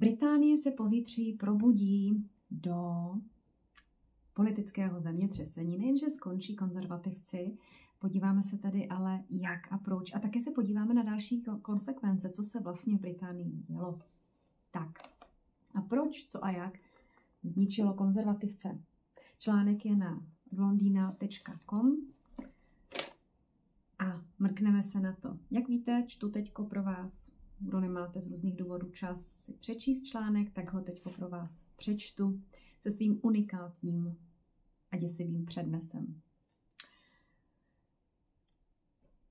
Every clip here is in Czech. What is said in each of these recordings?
Británie se pozítří probudí do politického zemětřesení. Nejenže skončí konzervativci, podíváme se tady ale jak a proč. A také se podíváme na další konsekvence, co se vlastně v Británii dělo. Tak, a proč, co a jak zničilo konzervativce. Článek je na zlondýna.com a mrkneme se na to. Jak víte, čtu teďko pro vás, kdo nemáte z různých důvodů čas si přečíst článek, tak ho teďko pro vás přečtu se svým unikátním a děsivým přednesem.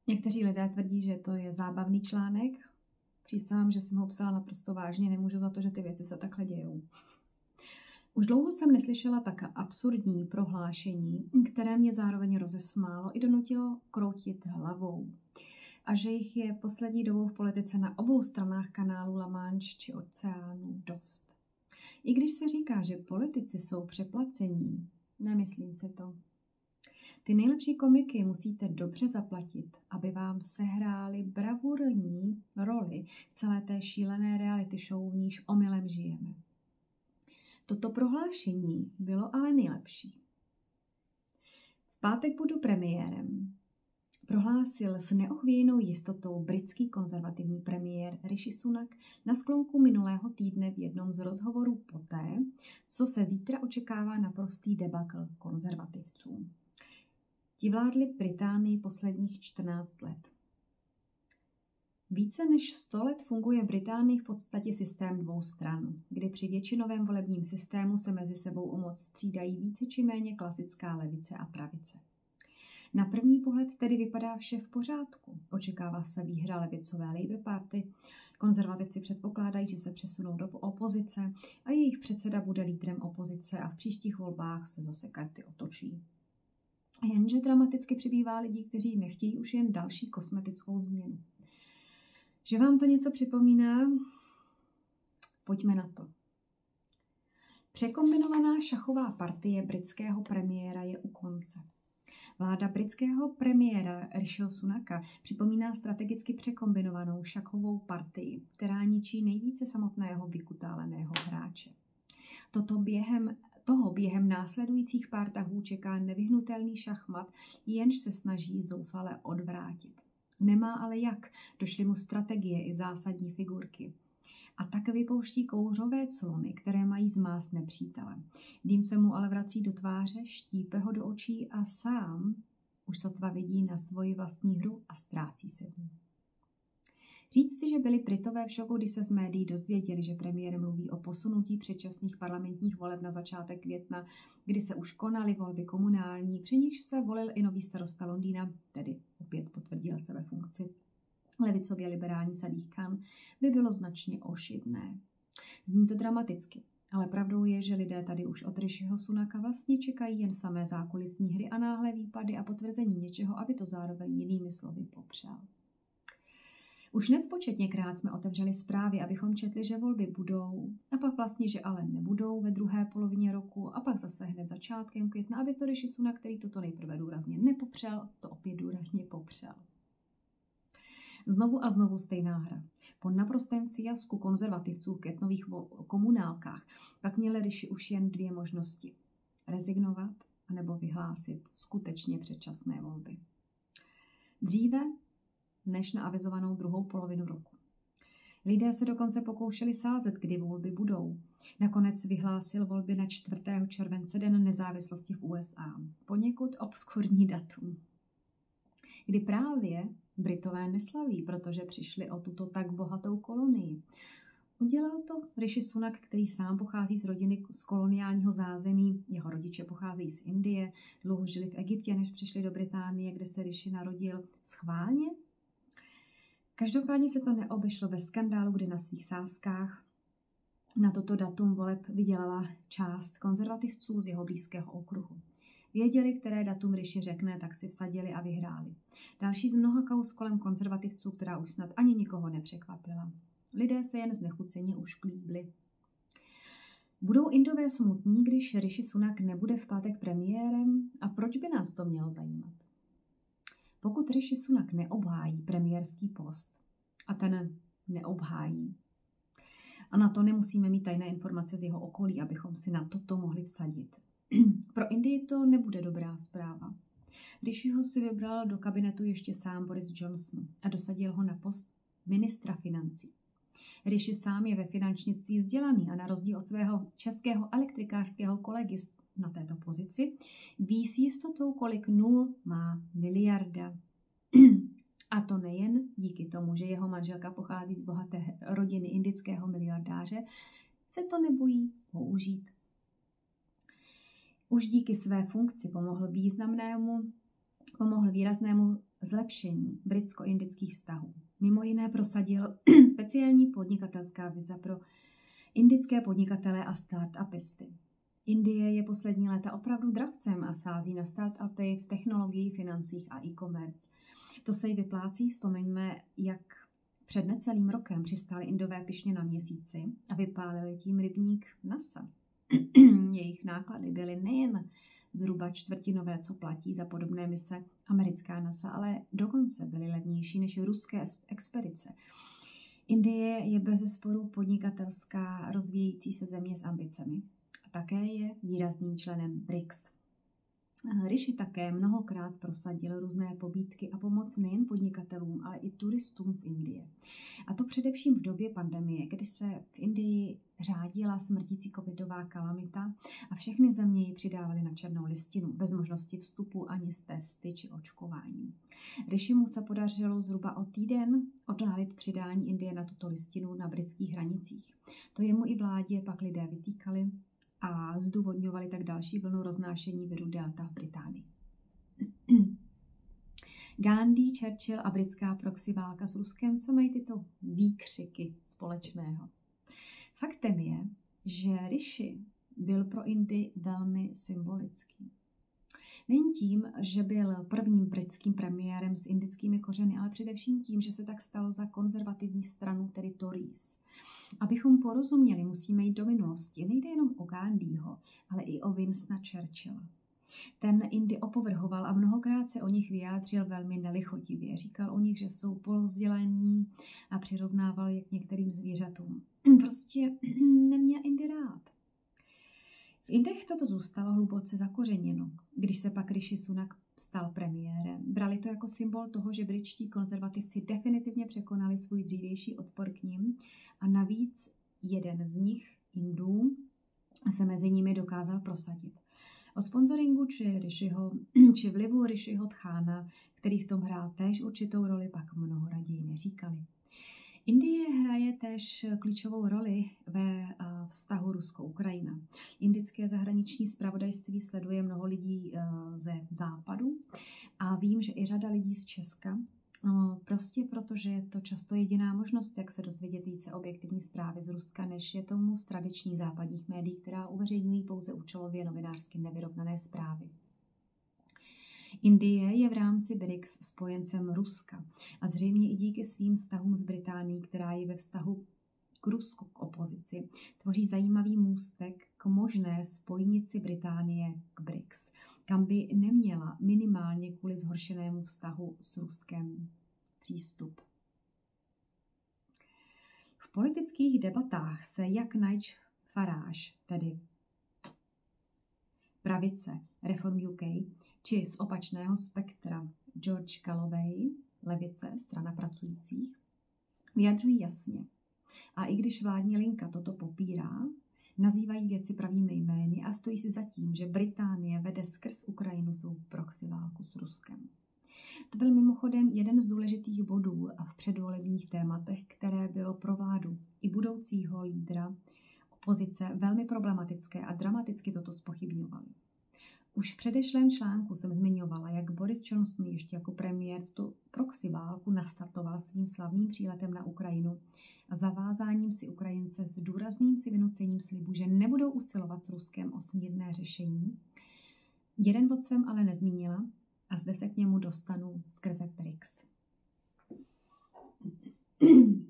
Někteří lidé tvrdí, že to je zábavný článek. Přísahám, že jsem ho psala naprosto vážně, nemůžu za to, že ty věci se takhle dějou. Už dlouho jsem neslyšela tak absurdní prohlášení, které mě zároveň rozesmálo i donutilo kroutit hlavou. A že jich je poslední dobou v politice na obou stranách kanálu La Manche či oceánu dost. I když se říká, že politici jsou přeplacení, nemyslím si to. Ty nejlepší komiky musíte dobře zaplatit, aby vám sehráli bravurní roli v celé té šílené reality show, v níž omylem žijeme. Toto prohlášení bylo ale nejlepší. V pátek budu premiérem, prohlásil s neochvějnou jistotou britský konzervativní premiér Rishi Sunak na sklonku minulého týdne v jednom z rozhovorů poté, co se zítra očekává naprostý debakl konzervativců. Ti vládli Británii posledních 14 let. Více než 100 let funguje v Británii v podstatě systém dvou stran, kdy při většinovém volebním systému se mezi sebou o moc střídají více či méně klasická levice a pravice. Na první pohled tedy vypadá vše v pořádku. Očekává se výhra levicové Labour Party, konzervativci předpokládají, že se přesunou do opozice a jejich předseda bude lídrem opozice a v příštích volbách se zase karty otočí. Jenže dramaticky přibývá lidí, kteří nechtějí už jen další kosmetickou změnu. Že vám to něco připomíná? Pojďme na to. Překombinovaná šachová partie britského premiéra je u konce. Vláda britského premiéra Rishiho Sunaka připomíná strategicky překombinovanou šachovou partii, která ničí nejvíce samotného vykutáleného hráče. Toto během toho během následujících pár tahů čeká nevyhnutelný šachmat, jenž se snaží zoufale odvrátit. Nemá ale jak, došly mu strategie i zásadní figurky. A tak vypouští kouřové clony, které mají zmást nepřítele. Dým se mu ale vrací do tváře, štípe ho do očí a sám už sotva vidí na svoji vlastní hru a ztrácí se v ní. Říct, že byli Britové v šoku, když se z médií dozvěděli, že premiér mluví o posunutí předčasných parlamentních voleb na začátek května, kdy se už konaly volby komunální, při nichž se volil i nový starosta Londýna, tedy opět potvrdil se ve funkci levicově liberální Sadích Khan, by bylo značně ošidné. Zní to dramaticky, ale pravdou je, že lidé tady už od Rishiho Sunaka vlastně čekají jen samé zákulisní hry a náhle výpady a potvrzení něčeho, aby to zároveň jinými slovy popřál. Už nespočetněkrát jsme otevřeli zprávy, abychom četli, že volby budou, a pak vlastně, že ale nebudou ve druhé polovině roku, a pak zase hned začátkem května, aby to Rishi Sunak, který toto nejprve důrazně nepopřel, to opět důrazně popřel. Znovu a znovu stejná hra. Po naprostém fiasku konzervativců v květnových komunálkách pak měli Rishi už jen dvě možnosti. Rezignovat anebo vyhlásit skutečně předčasné volby. Dříve než na avizovanou druhou polovinu roku. Lidé se dokonce pokoušeli sázet, kdy volby budou. Nakonec vyhlásil volby na 4. července Den nezávislosti v USA. Poněkud obskurní datum. Kdy právě Britové neslaví, protože přišli o tuto tak bohatou kolonii. Udělal to Rishi Sunak, který sám pochází z rodiny z koloniálního zázemí. Jeho rodiče pocházejí z Indie, dlouho žili v Egyptě, než přišli do Británie, kde se Rishi narodil schválně Každopádně se to neobešlo bez skandálu, kdy na svých sázkách na toto datum voleb vydělala část konzervativců z jeho blízkého okruhu. Věděli, které datum Rishi řekne, tak si vsadili a vyhráli. Další z mnoha kaus kolem konzervativců, která už snad ani nikoho nepřekvapila. Lidé se jen znechuceně ušklíbli. Budou Indové smutní, když Rishi Sunak nebude v pátek premiérem? A proč by nás to mělo zajímat? Pokud Rishi Sunak neobhájí premiérský post, a ten neobhájí, A na to nemusíme mít tajné informace z jeho okolí, abychom si na toto mohli vsadit. Pro Indii to nebude dobrá zpráva. Když ho si vybral do kabinetu ještě sám Boris Johnson a dosadil ho na post ministra financí. Rishi sám je ve finančnictví vzdělaný a na rozdíl od svého českého elektrikářského kolegy na této pozici ví s jistotou, kolik nul má miliarda. A to nejen díky tomu, že jeho manželka pochází z bohaté rodiny indického miliardáře, se to nebojí použít. Už díky své funkci pomohl významnému, pomohl výraznému zlepšení britsko-indických vztahů. Mimo jiné prosadil speciální podnikatelská viza pro indické podnikatele a start-upisty. Indie je poslední léta opravdu dravcem a sází na startupy v technologii, financích a e-commerce. To se jí vyplácí, vzpomeňme, jak před necelým rokem přistáli Indové pišně na měsíci a vypálili tím rybník NASA. Náklady byly nejen zhruba čtvrtinové, co platí za podobné mise americká NASA, ale dokonce byly levnější než ruské expedice. Indie je bez sporu podnikatelská rozvíjející se země s ambicemi a také je výrazným členem BRICS. Rishi také mnohokrát prosadil různé pobídky a pomoc nejen podnikatelům, ale i turistům z Indie. A to především v době pandemie, kdy se v Indii řádila smrtící covidová kalamita a všechny země ji přidávaly na černou listinu, bez možnosti vstupu ani z testy či očkování. mu se podařilo zhruba o týden odhalit přidání Indie na tuto listinu na britských hranicích. To jemu i vládě pak lidé vytýkali a zdůvodňovali tak další vlnu roznášení viru Delta v Británii. Gandhi, Churchill a britská proxy válka s Ruskem, co mají tyto výkřiky společného? Faktem je, že Rishi byl pro Indy velmi symbolický. Nejen tím, že byl prvním britským premiérem s indickými kořeny, ale především tím, že se tak stalo za konzervativní stranu, tedy Tories. Abychom porozuměli, musíme jít do minulosti. Nejde jenom o Gandhiho, ale i o Winstona Churchilla. Ten Indy opovrhoval a mnohokrát se o nich vyjádřil velmi nelichotivě. Říkal o nich, že jsou polozdělení a přirovnával je k některým zvířatům. Prostě neměl Indy rád. V Indech toto zůstalo hluboce zakořeněno. Když se pak Rishi Sunak stal premiérem, brali to jako symbol toho, že britští konzervativci definitivně překonali svůj dřívější odpor k ním a navíc jeden z nich, Indů, se mezi nimi dokázal prosadit. O sponsoringu či, Rishiho, či vlivu Rishiho Tchána, který v tom hrál též určitou roli, pak mnoho raději neříkali. Indie hraje též klíčovou roli ve vztahu Rusko-Ukrajina. Indické zahraniční zpravodajství sleduje mnoho lidí ze západu a vím, že i řada lidí z Česka No, prostě protože je to často jediná možnost, jak se dozvědět více objektivní zprávy z Ruska, než je tomu z tradičních západních médií, která uveřejňují pouze účelově novinářsky nevyrovnané zprávy. Indie je v rámci BRICS spojencem Ruska a zřejmě i díky svým vztahům s Británií, která je ve vztahu k Rusku, k opozici, tvoří zajímavý můstek k možné spojnici Británie k BRICS kam by neměla minimálně kvůli zhoršenému vztahu s Ruskem přístup. V politických debatách se jak Nigel Farage, tedy pravice Reform UK, či z opačného spektra George Galloway, levice, strana pracujících, vyjadřují jasně. A i když vládní linka toto popírá, nazývají věci pravými jmény a stojí si za tím, že Británie vede skrz Ukrajinu svou proxy válku s Ruskem. To byl mimochodem jeden z důležitých bodů v předvolebních tématech, které bylo pro vládu i budoucího lídra opozice velmi problematické a dramaticky toto spochybňovali. Už v předešlém článku jsem zmiňovala, jak Boris Johnson ještě jako premiér tu proxy válku nastartoval svým slavným příletem na Ukrajinu a zavázáním si Ukrajince s důrazným si vynucením slibu, že nebudou usilovat s Ruskem o smírné řešení. Jeden bod jsem ale nezmínila a zde se k němu dostanu skrze BRICS.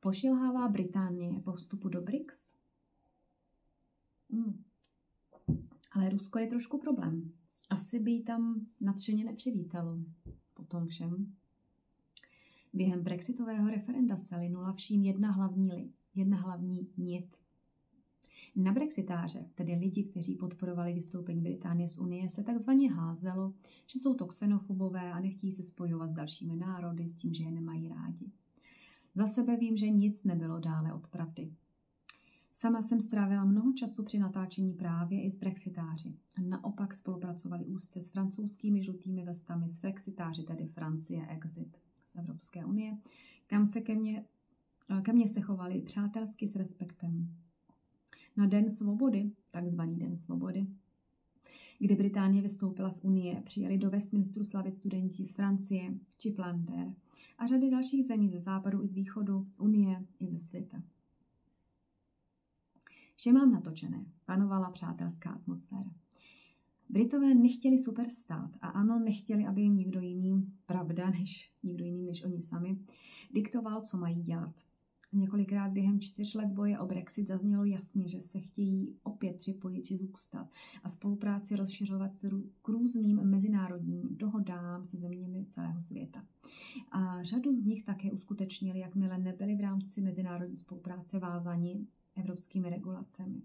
Pošilhává Británie po vstupu do BRICS? Hmm. Ale Rusko je trošku problém. Asi by ji tam nadšeně nepřivítalo po tom všem. Během brexitového referenda se linula vším jedna hlavní jedna hlavní nit. Na brexitáře, tedy lidi, kteří podporovali vystoupení Británie z Unie, se takzvaně házelo, že jsou to xenofobové a nechtějí se spojovat s dalšími národy s tím, že je nemají rádi. Za sebe vím, že nic nebylo dále od pravdy. Sama jsem strávila mnoho času při natáčení právě i s brexitáři. Naopak spolupracovali úzce s francouzskými žlutými vestami, s brexitáři, tedy Francie Exit z Evropské unie, kam se ke mně, ke mně se chovali přátelsky s respektem. Na Den svobody, takzvaný Den svobody, kdy Británie vystoupila z Unie, přijeli do Westminsteru slavy studenti z Francie či Flander a řady dalších zemí ze západu i z východu, Unie i ze světa. Vše mám natočené, panovala přátelská atmosféra. Britové nechtěli superstát a ano, nechtěli, aby jim někdo jiný, pravda, než někdo jiný než oni sami, diktoval, co mají dělat. Několikrát během čtyř let boje o Brexit zaznělo jasně, že se chtějí opět připojit či zůstat a spolupráci rozšiřovat k různým mezinárodním dohodám se zeměmi celého světa. A řadu z nich také uskutečnili, jakmile nebyli v rámci mezinárodní spolupráce vázani evropskými regulacemi.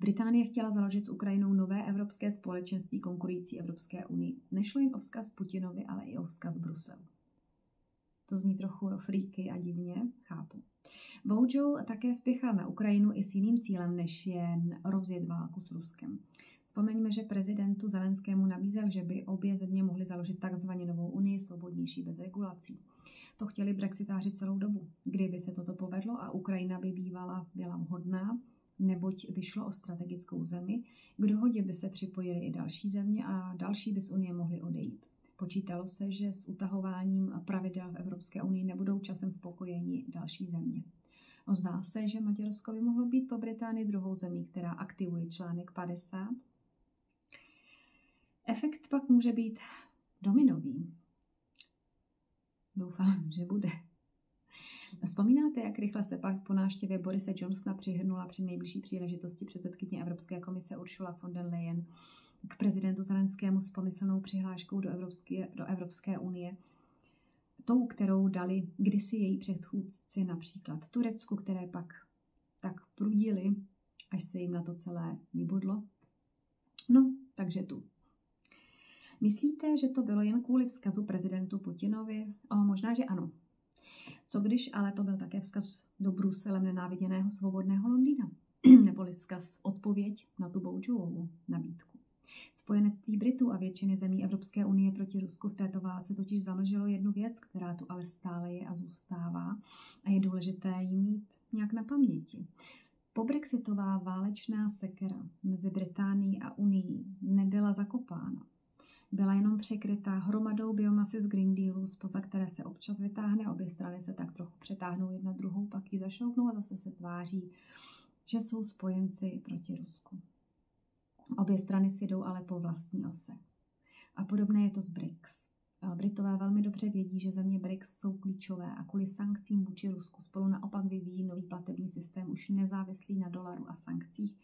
Británie chtěla založit s Ukrajinou nové evropské společenství konkurující Evropské unii. Nešlo jen o vzkaz Putinovi, ale i o vzkaz Bruselu. To zní trochu fríky a divně, chápu. Bohužel také spěchal na Ukrajinu i s jiným cílem, než jen rozjet válku s Ruskem. Vzpomeňme, že prezidentu Zelenskému nabízel, že by obě země mohly založit takzvaně novou unii, svobodnější bez regulací. To chtěli brexitáři celou dobu. Kdyby se toto povedlo a Ukrajina by bývala byla vhodná, neboť by šlo o strategickou zemi, k dohodě by se připojily i další země a další by z Unie mohly odejít. Počítalo se, že s utahováním pravidel v Evropské unii nebudou časem spokojeni další země. Zdá se, že Maďarsko by mohlo být po Británii druhou zemí, která aktivuje článek 50. Efekt pak může být dominový. Doufám, že bude. Vzpomínáte, jak rychle se pak po návštěvě Borise Johnsona přihrnula při nejbližší příležitosti předsedkyně Evropské komise Ursula von der Leyen k prezidentu Zelenskému s pomyslnou přihláškou do Evropské, do Evropské unie, tou, kterou dali kdysi její předchůdci, například Turecku, které pak tak prudili, až se jim na to celé vybodlo. No, takže tu. Myslíte, že to bylo jen kvůli vzkazu prezidentu Putinovi? O, možná, že ano. Co když ale to byl také vzkaz do Bruselem nenáviděného svobodného Londýna? Neboli vzkaz odpověď na tu Boučovou nabídku. Spojenectví Britů a většiny zemí Evropské unie proti Rusku v této válce totiž založilo jednu věc, která tu ale stále je a zůstává a je důležité ji mít nějak na paměti. Pobrexitová válečná sekera mezi Británií a Unii nebyla zakopána. Byla jenom překrytá hromadou biomasy z Green Dealu, spoza které se občas vytáhne, obě strany se tak trochu přetáhnou jedna druhou, pak ji zašoupnou a zase se tváří, že jsou spojenci proti Rusku. Obě strany si jdou ale po vlastní ose. A podobné je to s BRICS. Britové velmi dobře vědí, že země BRICS jsou klíčové a kvůli sankcím vůči Rusku spolu naopak vyvíjí nový platební systém už nezávislý na dolaru a sankcích,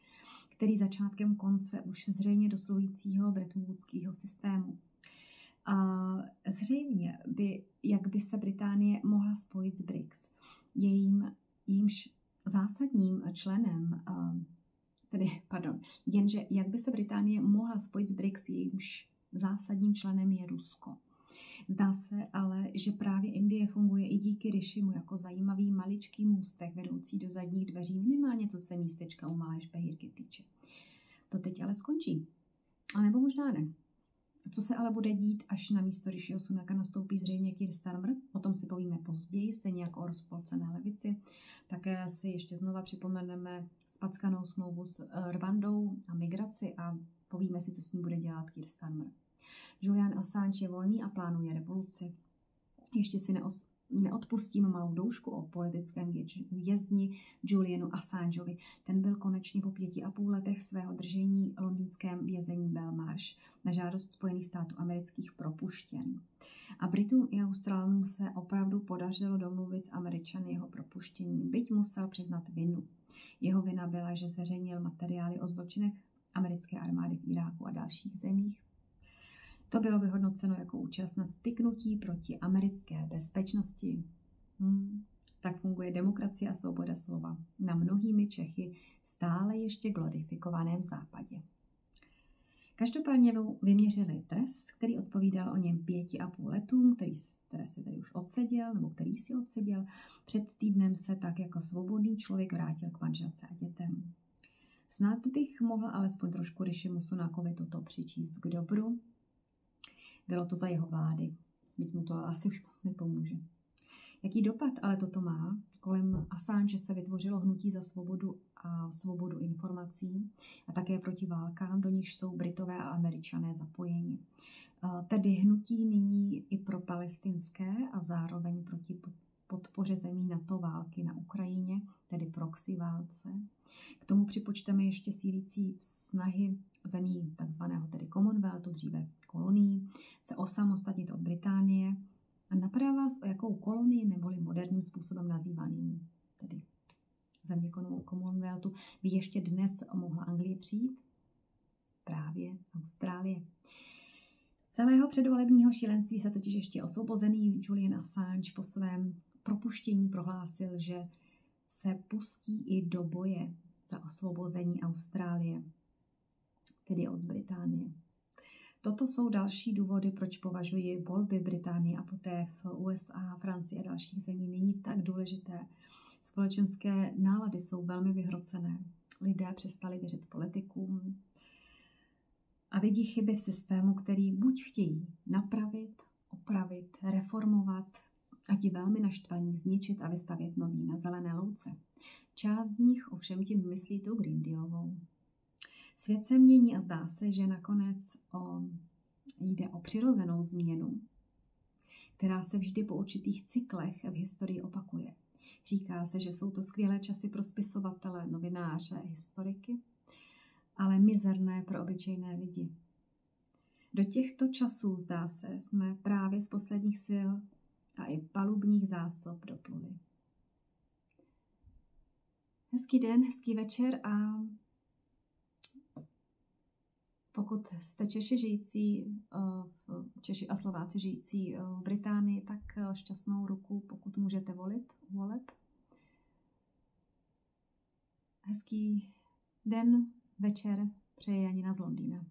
který začátkem konce už zřejmě dosluhujícího brettonwoodského systému. A zřejmě by, jak by se Británie mohla spojit s BRICS. Jejím, jejímž zásadním členem tedy, pardon, jenže jak by se Británie mohla spojit s BRICS, jejímž zásadním členem je Rusko. Zdá se ale, že právě Indie funguje i díky Rishimu jako zajímavý maličký můstek vedoucí do zadních dveří, minimálně co se místečka u Malé špehírky týče. To teď ale skončí. A nebo možná ne. Co se ale bude dít, až na místo Rishiho Sunaka nastoupí zřejmě Keir Starmer? O tom si povíme později, stejně jako o rozpolcené levici. Také si ještě znova připomeneme spackanou smlouvu s eh, Rwandou a migraci a povíme si, co s ním bude dělat Keir Starmer. Julian Assange je volný a plánuje revoluci. Ještě si neos- neodpustím malou doušku o politickém vězni Julianu Assangeovi. Ten byl konečně po pěti a půl letech svého držení londýnském vězení Belmarsh na žádost Spojených států amerických propuštěn. A Britům i Australanům se opravdu podařilo domluvit s Američany jeho propuštění, byť musel přiznat vinu. Jeho vina byla, že zveřejnil materiály o zločinech americké armády v Iráku a dalších zemích. To bylo vyhodnoceno jako účast na spiknutí proti americké bezpečnosti. Hmm. Tak funguje demokracie a svoboda slova na mnohými Čechy stále ještě glorifikovaném západě. Každopádně vyměřili trest, který odpovídal o něm pěti a půl letům, který, které si tady už odseděl, nebo který si odseděl. Před týdnem se tak jako svobodný člověk vrátil k manželce a dětem. Snad bych mohl alespoň trošku Rishimu Sunakovi toto přičíst k dobru. Bylo to za jeho vlády, byť mu to asi už moc nepomůže. Jaký dopad ale toto má? Kolem Assange se vytvořilo hnutí za svobodu a svobodu informací a také proti válkám, do níž jsou Britové a Američané zapojeni. Tedy hnutí nyní i pro palestinské a zároveň proti podpoře zemí NATO války na Ukrajině, tedy proxy válce. K tomu připočteme ještě sílící snahy zemí takzvaného tedy Commonwealthu, dříve kolonií, se osamostatnit od Británie a napadá vás, o jakou kolonii neboli moderním způsobem nazývaným, tedy země Commonwealthu, by ještě dnes mohla Anglie přijít? Právě Austrálie. Z celého předvolebního šílenství se totiž ještě osvobozený Julian Assange po svém propuštění prohlásil, že se pustí i do boje za osvobození Austrálie, tedy od Británie. Toto jsou další důvody, proč považuji volby Británie a poté v USA, Francii a dalších zemí není tak důležité. Společenské nálady jsou velmi vyhrocené. Lidé přestali věřit politikům a vidí chyby v systému, který buď chtějí napravit, opravit, reformovat a ti velmi naštvaní zničit a vystavět nový na zelené louce. Část z nich ovšem tím myslí tu Green Dealovou. Svět se mění a zdá se, že nakonec o, jde o přirozenou změnu, která se vždy po určitých cyklech v historii opakuje. Říká se, že jsou to skvělé časy pro spisovatele, novináře, historiky, ale mizerné pro obyčejné lidi. Do těchto časů, zdá se, jsme právě z posledních sil a i palubních zásob dopluli. Hezký den, hezký večer a pokud jste Češi žijící, eh, Češi a Slováci žijící eh, v Británii, tak eh, šťastnou ruku, pokud můžete volit voleb. Hezký den, večer, přeje Janina z Londýna.